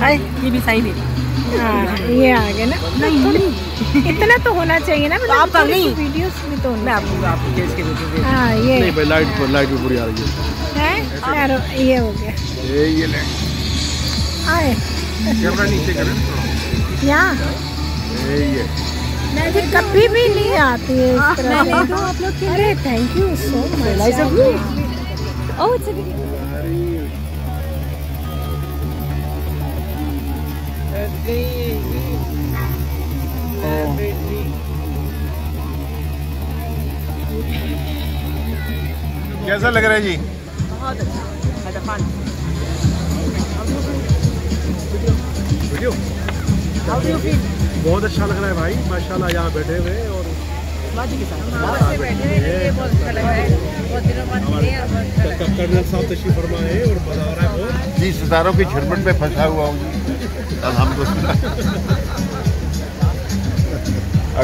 हाय ये भी सही है। हाँ ये आ गया ना। नहीं नहीं। इतना तो होना चाहिए ना मतलब आपका नहीं। वीडियोस में तो मैं आपको आपको के भेजूँगी हाँ ये। नहीं भाई लाइट लाइट भी पूरी आ रही है। है? यार ये हो गया। ये ये ले। आए। कैमरा नीचे करें। यहाँ? ये ये। मुझे कभी भी नहीं आती है इस तरह। तो आप लोग अरे thank you so much oh it's कैसा लग रहा है जी? बहुत अच्छा। Video How do you feel? बहुत अच्छा लग रहा है भाई माशाल्लाह यहाँ बैठे हुए और बाजी के साथ। कर्नल साहब तशरीफ़ फरमा है और मज़ा आ रहा है। बहुत जी सितारों की झरपट में फंसा हुआ हूँ।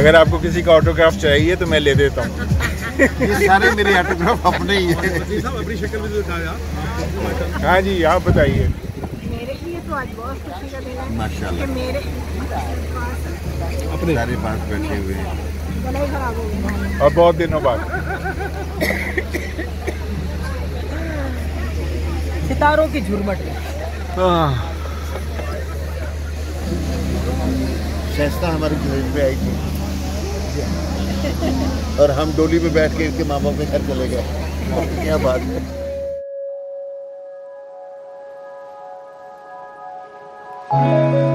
अगर आपको किसी का ऑटोग्राफ चाहिए तो मैं ले देता हूँ। ये सारे मेरे ऑटोग्राफ अपने ही हैं। जी साहब अपनी शक्ल भी दिखाया। हाँ जी आप बताइए। तो आज बहुत खुशी का दिन है माशाल्लाह। मेरे अपने सारे पास बैठे हुए हैं। गला ही खराब हो गया और बहुत दिनों बाद। सितारों की झुरमट। शैस्ता हमारी झोज पे आई थी। और हम डोली में बैठ के इसके माँ बाप के घर चले गए। क्या बात है। Música